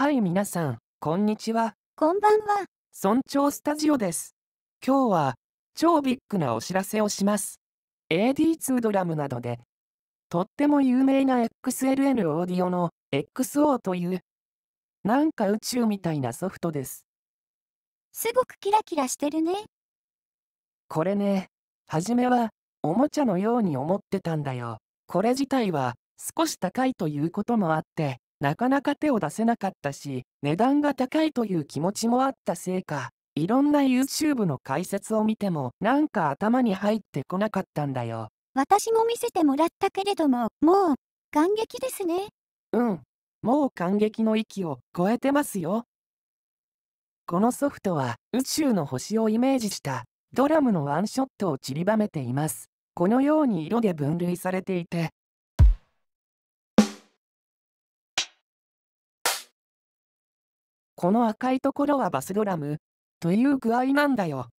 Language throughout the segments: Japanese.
はい皆さん、こんにちは。こんばんは。村長スタジオです。今日は、超ビッグなお知らせをします。AD2 ドラムなどで、とっても有名な XLN オーディオの XO という、なんか宇宙みたいなソフトです。すごくキラキラしてるね。これね、はじめは、おもちゃのように思ってたんだよ。これ自体は、少し高いということもあって、なかなか手を出せなかったし、値段が高いという気持ちもあったせいか、いろんな YouTube の解説を見ても、なんか頭に入ってこなかったんだよ。私も見せてもらったけれども、もう、感激ですね。うん、もう感激の域を超えてますよ。このソフトは宇宙の星をイメージしたドラムのワンショットを散りばめています。このように色で分類されていて、この赤いところはバスドラムという具合なんだよ。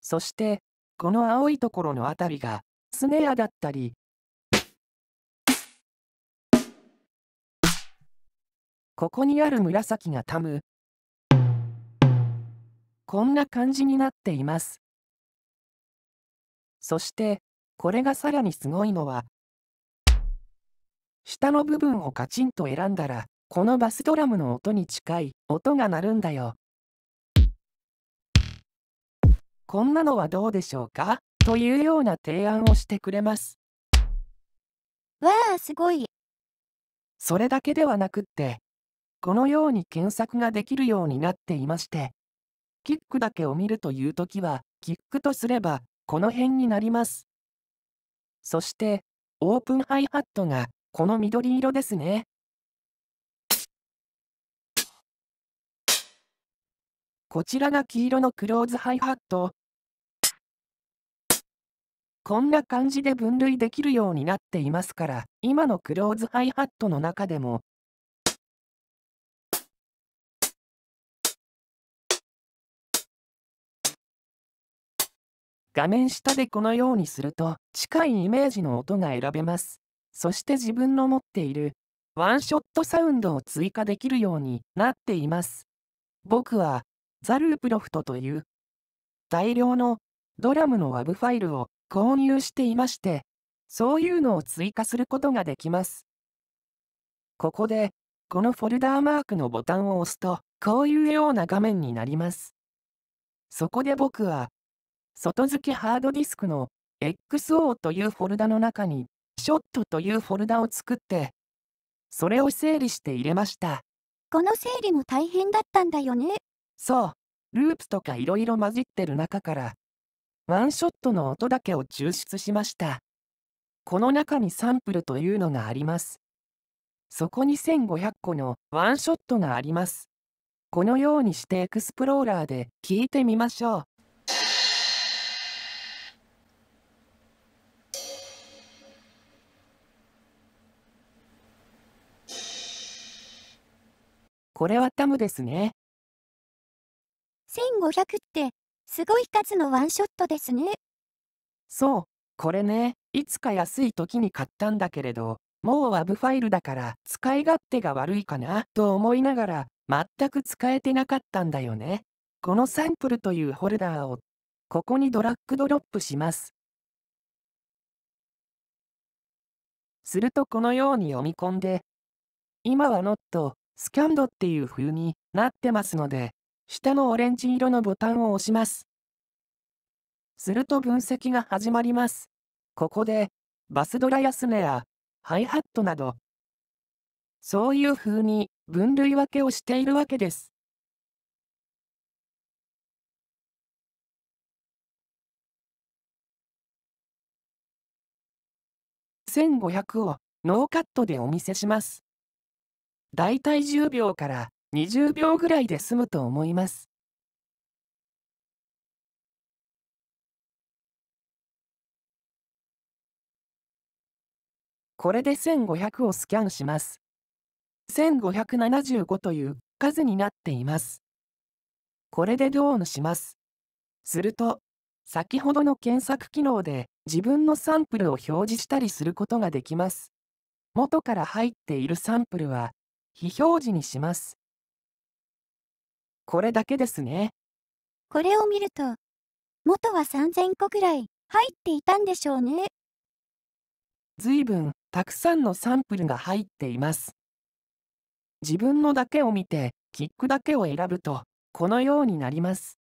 そして、この青いところのあたりがスネアだったり、ここにある紫がタム。こんな感じになっています。そして、これがさらにすごいのは、下の部分をカチンと選んだら、このバスドラムの音に近い音が鳴るんだよ。こんなのはどうでしょうか？というような提案をしてくれます。わあ、すごい。それだけではなくって、このように検索ができるようになっていまして、キックだけを見るというときは、キックとすれば、この辺になります。そして、オープンハイハットが、この緑色ですね。こちらが黄色のクローズハイハット。こんな感じで分類できるようになっていますから、今のクローズハイハットの中でも、画面下でこのようにすると、近いイメージの音が選べます。そして自分の持っているワンショットサウンドを追加できるようになっています。僕はザループロフトという大量のドラムの WAV ファイルを購入していまして、そういうのを追加することができます。ここで、このフォルダーマークのボタンを押すと、こういうような画面になります。そこで僕は、外付けハードディスクの XO というフォルダの中に、ショットというフォルダを作って、それを整理して入れました。この整理も大変だったんだよね。そう、ループとかいろいろ混じってる中から、ワンショットの音だけを抽出しました。この中にサンプルというのがあります。そこに1500個のワンショットがあります。このようにしてエクスプローラーで聞いてみましょう。これはタムですね。1500って、すごい数のワンショットですね。そう、これね、いつか安い時に買ったんだけれど、もう WAV ファイルだから使い勝手が悪いかなと思いながら全く使えてなかったんだよね。このサンプルというホルダーをここにドラッグドロップします。するとこのように読み込んで、今は Not Scanned っていう風になってますので、下のオレンジ色のボタンを押します。すると分析が始まります。ここで、バスドラやスネア、ハイハットなど、そういう風に分類分けをしているわけです。1500をノーカットでお見せします。だいたい10秒から20秒ぐらいで済むと思います。これで1500をスキャンします。1575という数になっています。これでドーンします。すると、先ほどの検索機能で自分のサンプルを表示したりすることができます。元から入っているサンプルは非表示にします。これだけですね。これを見ると、元は3000個ぐらい入っていたんでしょうね。ずいぶんたくさんのサンプルが入っています。自分のだけを見て、キックだけを選ぶと、このようになります。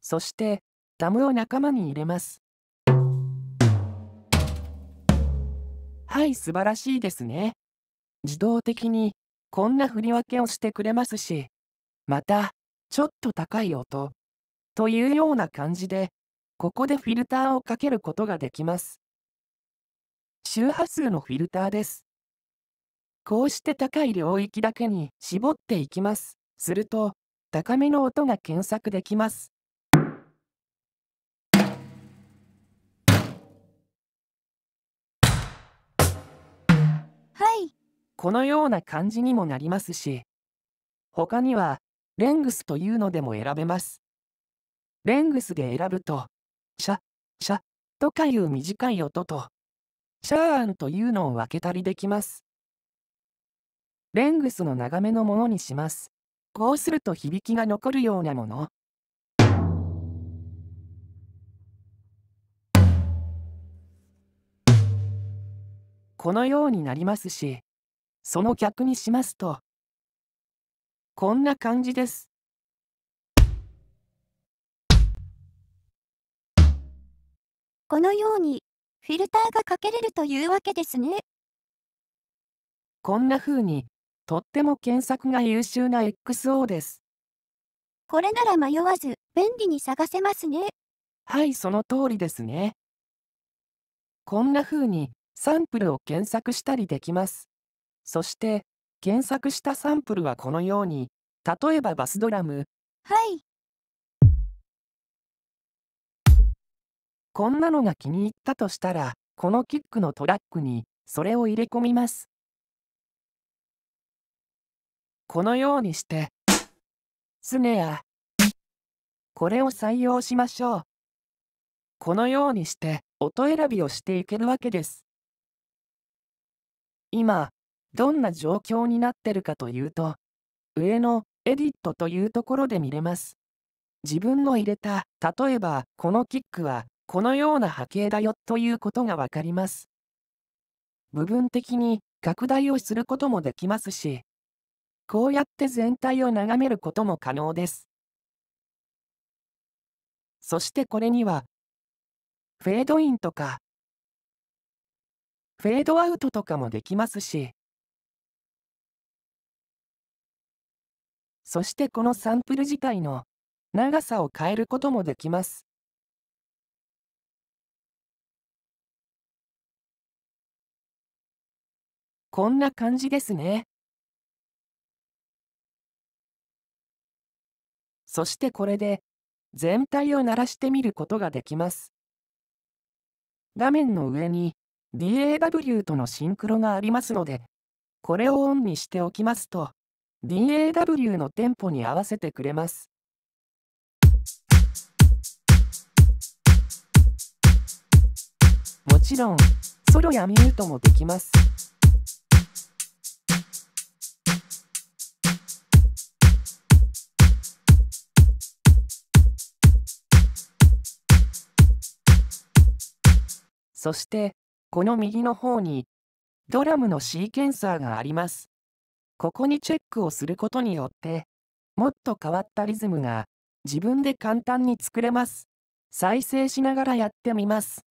そして、ダムを仲間に入れます。はい、素晴らしいですね。自動的にこんな振り分けをしてくれますし、また、ちょっと高い音というような感じで、ここでフィルターをかけることができます。周波数のフィルターです。こうして高い領域だけに絞っていきます。すると、高めの音が検索できます。このような感じにもなりますし、他には、レングスというのでも選べます。レングスで選ぶと、シャ、シャとかいう短い音と、シャーンというのを分けたりできます。レングスの長めのものにします。こうすると響きが残るようなもの。このようになりますし、その逆にしますと、こんな感じです。このように、フィルターがかけれるというわけですね。こんな風に、とっても検索が優秀な XO です。これなら迷わず、便利に探せますね。はい、その通りですね。こんな風に、サンプルを検索したりできます。そして、検索したサンプルはこのように、例えばバスドラム。はい。こんなのが気に入ったとしたら、このキックのトラックにそれを入れ込みます。このようにして、スネア。これを採用しましょう。このようにして音選びをしていけるわけです。今、どんな状況になってるかというと、上のエディットというところで見れます。自分の入れた、例えばこのキックはこのような波形だよということがわかります。部分的に拡大をすることもできますし、こうやって全体を眺めることも可能です。そしてこれには、フェードインとか、フェードアウトとかもできますし、そしてこのサンプル自体の長さを変えることもできます。こんな感じですね。そしてこれで全体を鳴らしてみることができます。画面の上に DAW とのシンクロがありますので、これをオンにしておきますと、DAW のテンポに合わせてくれます。もちろん、ソロやミュートもできます。そして、この右の方に、ドラムのシーケンサーがあります。ここにチェックをすることによって、もっと変わったリズムが自分で簡単に作れます。再生しながらやってみます。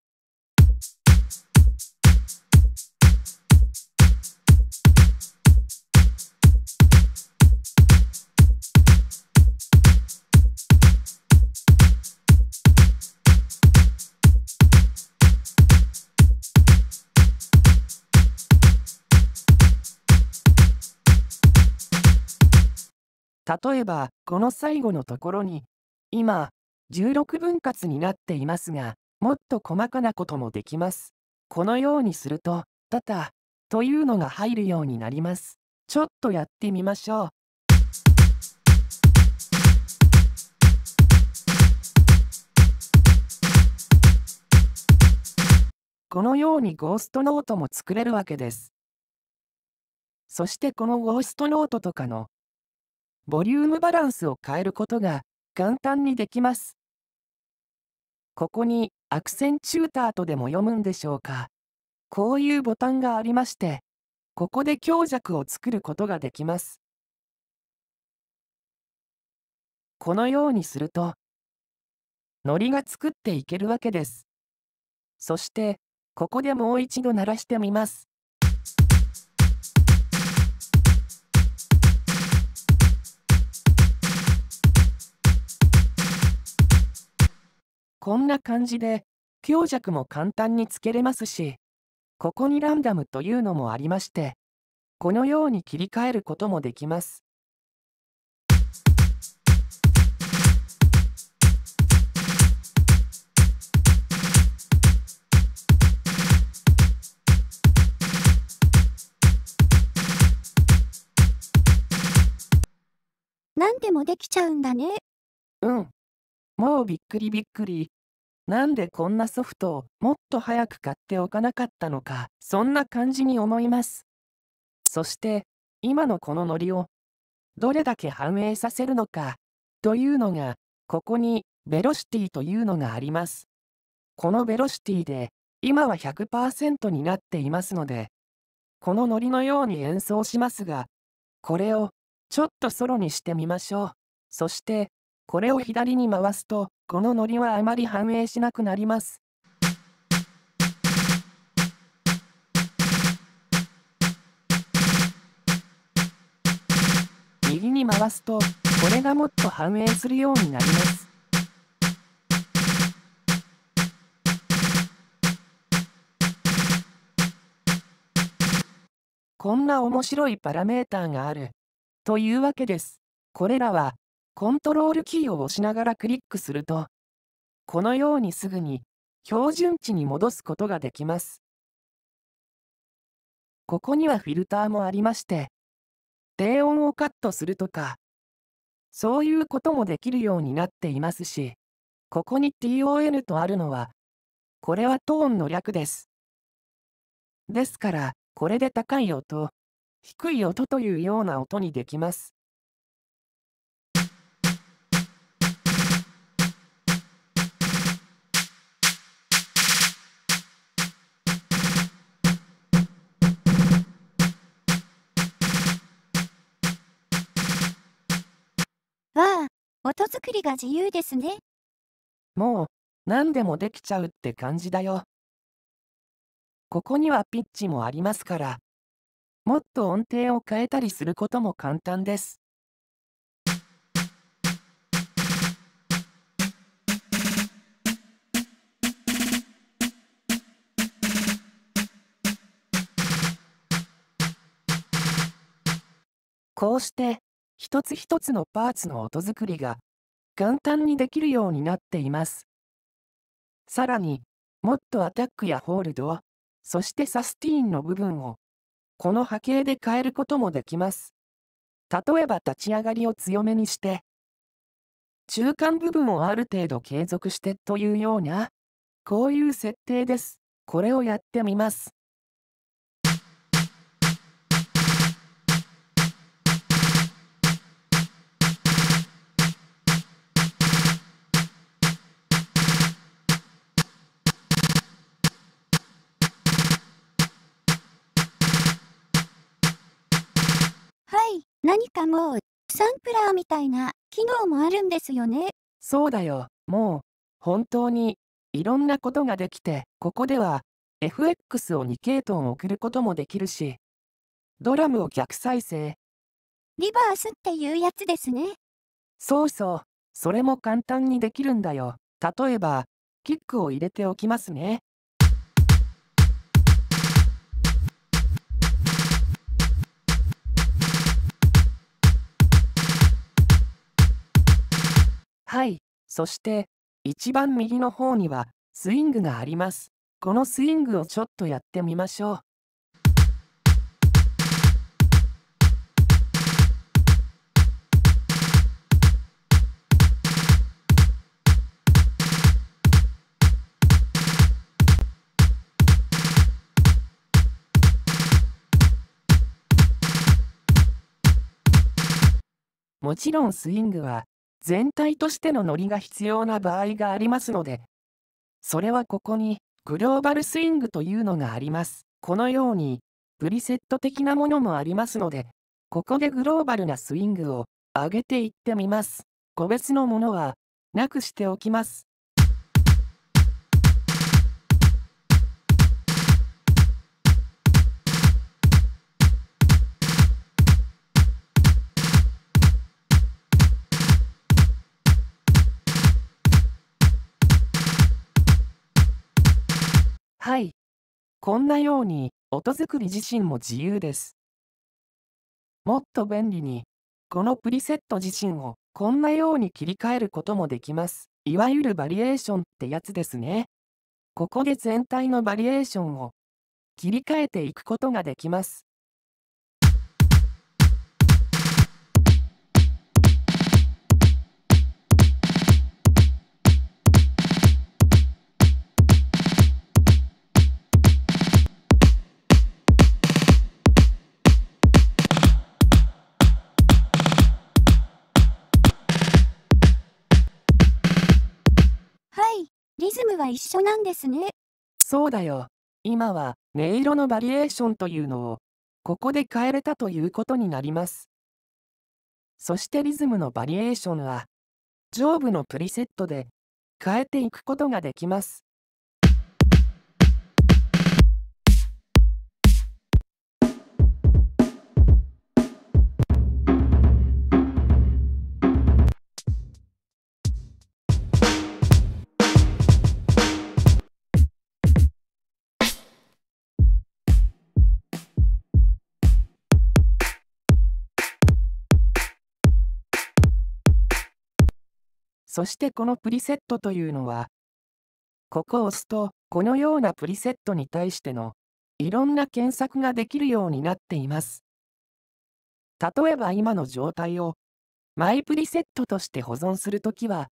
例えば、この最後のところに、今、16分割になっていますが、もっと細かなこともできます。このようにすると、タタというのが入るようになります。ちょっとやってみましょう。このようにゴーストノートも作れるわけです。そしてこのゴーストノートとかのボリュームバランスを変えることが簡単にできます。ここにアクセンチューターとでも読むんでしょうか。こういうボタンがありまして、ここで強弱を作ることができます。このようにすると、糊が作っていけるわけです。そして、ここでもう一度鳴らしてみます。こんな感じで、強弱も簡単につけれますし、ここにランダムというのもありまして、このように切り替えることもできます。何でもできちゃうんだね。うん。もうびっくりびっくり。なんでこんなソフトをもっと早く買っておかなかったのか、そんな感じに思います。そして、今のこのノリを、どれだけ反映させるのか、というのが、ここに、ベロシティというのがあります。このベロシティで、今は100%になっていますので、このノリのように演奏しますが、これを、ちょっとソロにしてみましょう。そして、これを左に回すと、このノリはあまり反映しなくなります。右に回すと、これがもっと反映するようになります。こんな面白いパラメーターがある。というわけです。これらはコントロールキーを押しながらクリックすると、このようにすぐに標準値に戻すことができます。ここにはフィルターもありまして、低音をカットするとか、そういうこともできるようになっていますし、ここに TON とあるのは、これはトーンの略です。ですから、これで高い音、低い音というような音にできます。音作りが自由ですね。もう、何でもできちゃうって感じだよ。ここにはピッチもありますから、もっと音程を変えたりすることも簡単です。こうして一つ一つのパーツの音作りが簡単にできるようになっています。さらに、もっとアタックやホールド、そしてサスティーンの部分をこの波形で変えることもできます。例えば立ち上がりを強めにして、中間部分をある程度継続してというような、こういう設定です。これをやってみます。何かもう、サンプラーみたいな機能もあるんですよね。そうだよ。もう、本当に、いろんなことができて、ここでは、FX を2系統送ることもできるし、ドラムを逆再生。リバースっていうやつですね。そうそう。それも簡単にできるんだよ。例えば、キックを入れておきますね。はい、そして一番右の方にはスイングがあります。このスイングをちょっとやってみましょう。もちろんスイングは全体としてのノリが必要な場合がありますので、それはここにグローバルスイングというのがあります。このようにプリセット的なものもありますので、ここでグローバルなスイングを上げていってみます。個別のものはなくしておきます。はい。こんなように音作り自身も自由です。もっと便利に、このプリセット自身をこんなように切り替えることもできます。いわゆるバリエーションってやつですね。ここで全体のバリエーションを切り替えていくことができます。は一緒なんですね。そうだよ。今は音色のバリエーションというのをここで変えれたということになります。そしてリズムのバリエーションは上部のプリセットで変えていくことができます。そしてこのプリセットというのは、ここを押すと、このようなプリセットに対してのいろんな検索ができるようになっています。例えば今の状態をマイプリセットとして保存するときは、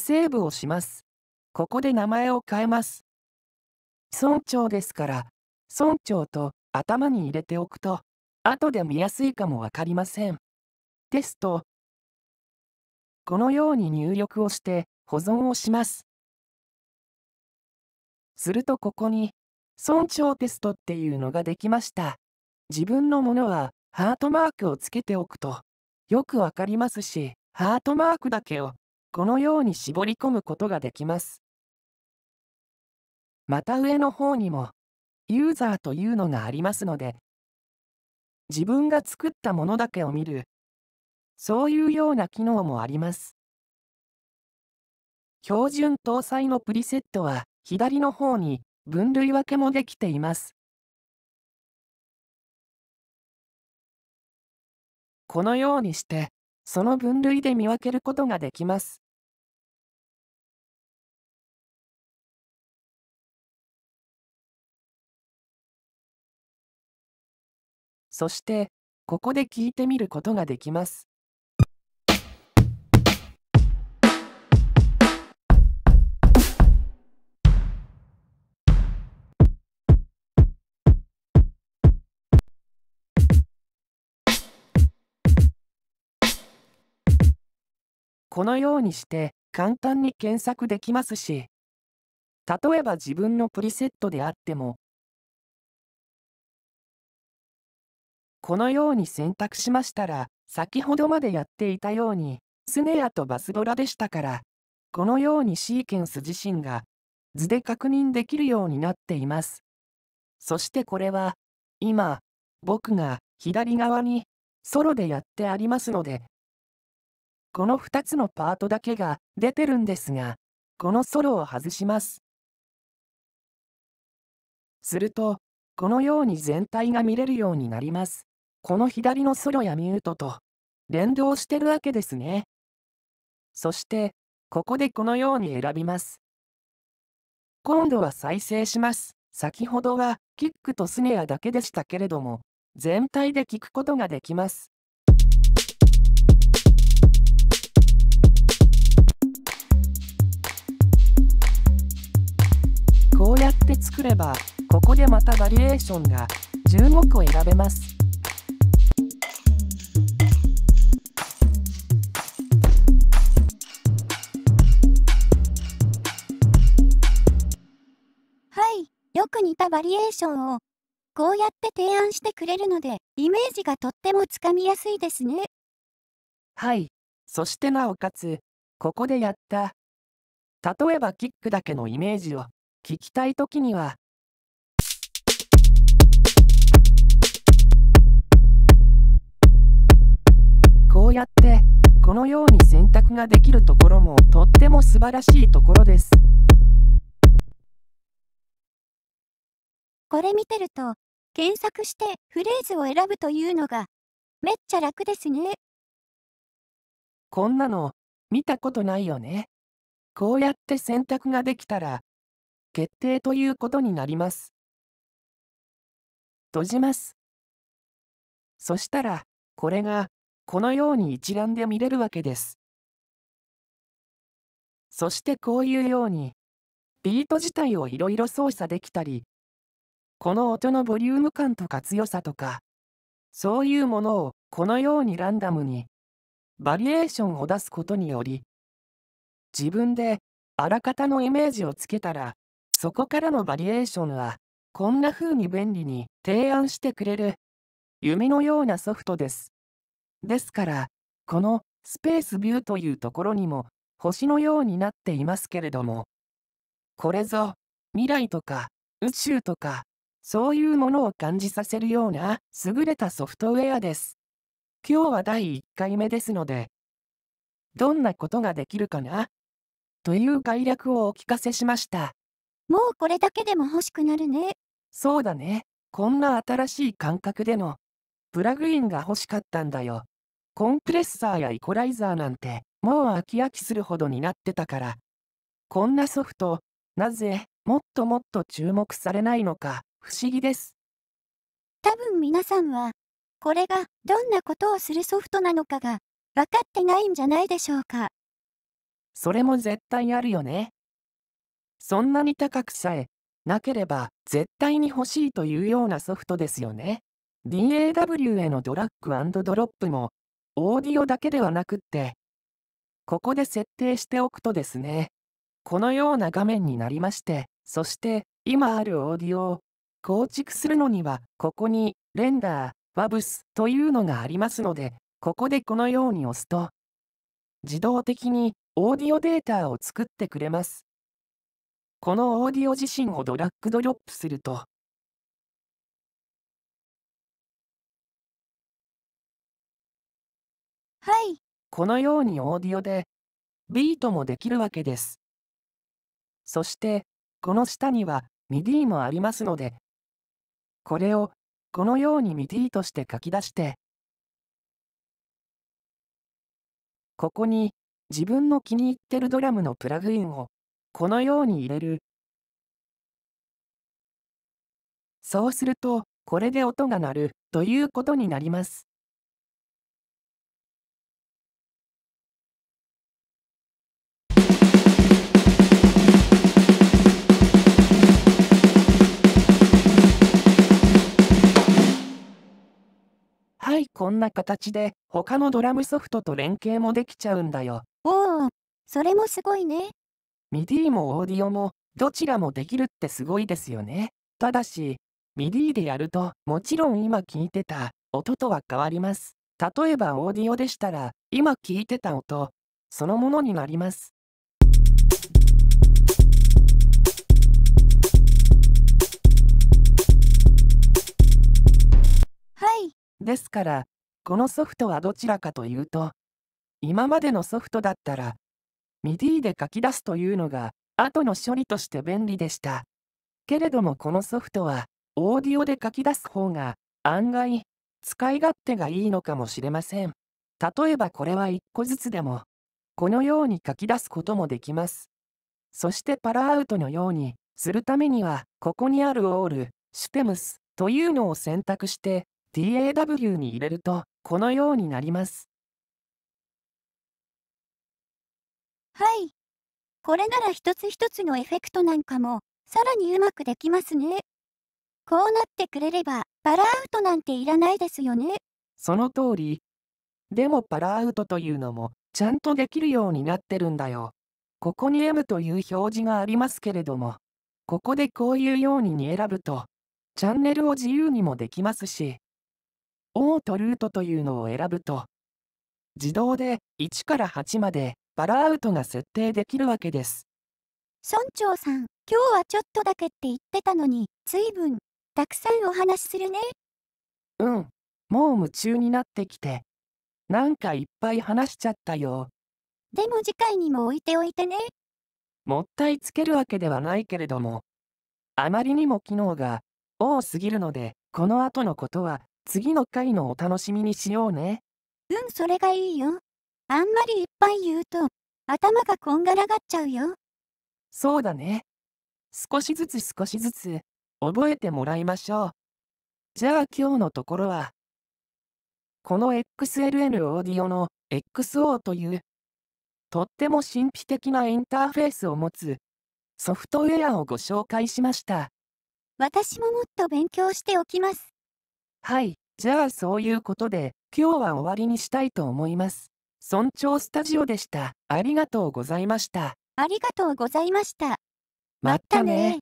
セーブをします。ここで名前を変えます。村長ですから、村長と頭に入れておくと、後で見やすいかもわかりません。テスト、このように入力をして保存をします。するとここに村長テストっていうのができました。自分のものはハートマークをつけておくとよくわかりますし、ハートマークだけをこのように絞り込むことができます。また上の方にもユーザーというのがありますので、自分が作ったものだけを見るそういうような機能もあります。標準搭載のプリセットは左の方に分類分けもできています。このようにして、その分類で見分けることができます。そして、ここで聞いてみることができます。このようにして簡単に検索できますし、例えば自分のプリセットであっても、このように選択しましたら、先ほどまでやっていたように、スネアとバスドラでしたから、このようにシーケンス自身が図で確認できるようになっています。そしてこれは、今、僕が左側にソロでやってありますので、この2つのパートだけが出てるんですが、このソロを外します。すると、このように全体が見れるようになります。この左のソロやミュートと連動してるわけですね。そして、ここでこのように選びます。今度は再生します。先ほどはキックとスネアだけでしたけれども、全体で聞くことができます。して作ればここでまたバリエーションが10目を選べます。はいよく似たバリエーションをこうやって提案してくれるのでイメージがとってもつかみやすいですね。はいそしてなおかつここでやった例えばキックだけのイメージを聞きたいときには、こうやって、このように選択ができるところもとっても素晴らしいところです。これ見てると、検索してフレーズを選ぶというのが、めっちゃ楽ですね。こんなの、見たことないよね。こうやって選択ができたら、決定ということになります。閉じます。そしたら、これが、このように一覧で見れるわけです。そしてこういうように、ビート自体をいろいろ操作できたり、この音のボリューム感とか強さとか、そういうものをこのようにランダムにバリエーションを出すことにより、自分であらかたのイメージをつけたら、そこからのバリエーションはこんな風に便利に提案してくれる夢のようなソフトです。ですから、このスペースビューというところにも星のようになっていますけれども、これぞ未来とか宇宙とかそういうものを感じさせるような優れたソフトウェアです。今日は第1回目ですので、どんなことができるかな？という概略をお聞かせしました。もうこれだけでも欲しくなるね。そうだね。こんな新しい感覚でのプラグインが欲しかったんだよ。コンプレッサーやイコライザーなんてもう飽き飽きするほどになってたから。こんなソフト、なぜもっともっと注目されないのか不思議です。多分皆さんは、これがどんなことをするソフトなのかが分かってないんじゃないでしょうか。それも絶対あるよね。そんなに高くさえなければ絶対に欲しいというようなソフトですよね。DAW へのドラッグドロップもオーディオだけではなくって、ここで設定しておくとですね、このような画面になりまして、そして今あるオーディオを構築するのには、ここに、レンダー、ワブスというのがありますので、ここでこのように押すと、自動的にオーディオデータを作ってくれます。このオーディオ自身をドラッグドロップすると、はい。このようにオーディオでビートもできるわけです。そして、この下には MIDI もありますので、これをこのように MIDI として書き出して、ここに自分の気に入ってるドラムのプラグインをこのように入れる。そうすると、これで音が鳴るということになります。はい、こんな形で他のドラムソフトと連携もできちゃうんだよ。おお、それもすごいね。MIDI もオーディオもどちらもできるってすごいですよね。ただし、MIDI でやるともちろん今聞いてた音とは変わります。例えばオーディオでしたら今聞いてた音そのものになります。ですから、このソフトはどちらかというと、今までのソフトだったら、MIDI で書き出すというのが後の処理として便利でした。けれどもこのソフトは、オーディオで書き出す方が案外使い勝手がいいのかもしれません。例えばこれは1個ずつでも、このように書き出すこともできます。そしてパラアウトのようにするためには、ここにあるオール、シュテムスというのを選択して DAW に入れるとこのようになります。はい。これなら一つ一つのエフェクトなんかもさらにうまくできますね。こうなってくれればパラアウトなんていらないですよね。その通り。でもパラアウトというのもちゃんとできるようになってるんだよ。ここに M という表示がありますけれども、ここでこういうようにに選ぶと、チャンネルを自由にもできますし、オートルートというのを選ぶと、自動で1から8までバラアウトが設定できるわけです。村長さん、今日はちょっとだけって言ってたのに、随分、たくさんお話しするね。うん、もう夢中になってきて、なんかいっぱい話しちゃったよ。でも次回にも置いておいてね。もったいつけるわけではないけれども、あまりにも機能が多すぎるので、この後のことは次の回のお楽しみにしようね。うん、それがいいよ。あんまりいっぱい言うと、頭がこんがらがっちゃうよ。そうだね。少しずつ少しずつ、覚えてもらいましょう。じゃあ今日のところは、この XLN オーディオの XO という、とっても神秘的なインターフェースを持つソフトウェアをご紹介しました。私ももっと勉強しておきます。はい、じゃあそういうことで、今日は終わりにしたいと思います。村長スタジオでした。ありがとうございました。ありがとうございました。またね